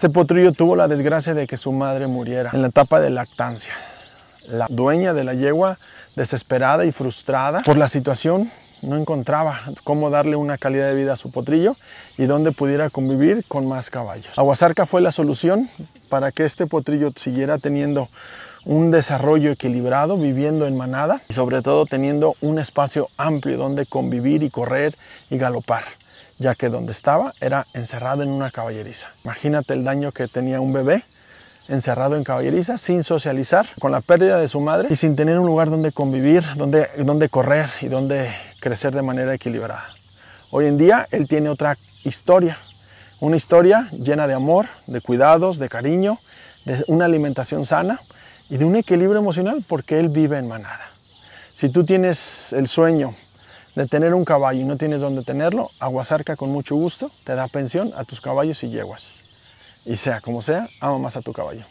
Este potrillo tuvo la desgracia de que su madre muriera en la etapa de lactancia. La dueña de la yegua, desesperada y frustrada por la situación, no encontraba cómo darle una calidad de vida a su potrillo y dónde pudiera convivir con más caballos. Aguasarca fue la solución para que este potrillo siguiera teniendo un desarrollo equilibrado, viviendo en manada y sobre todo teniendo un espacio amplio donde convivir y correr y galopar, ya que donde estaba era encerrado en una caballeriza. Imagínate el daño que tenía un bebé encerrado en caballeriza, sin socializar, con la pérdida de su madre y sin tener un lugar donde convivir, donde, donde correr y donde crecer de manera equilibrada. Hoy en día él tiene otra historia, una historia llena de amor, de cuidados, de cariño, de una alimentación sana y de un equilibrio emocional porque él vive en manada. Si tú tienes el sueño de tener un caballo y no tienes dónde tenerlo, Aguasarca con mucho gusto te da pensión a tus caballos y yeguas. Y sea como sea, ama más a tu caballo.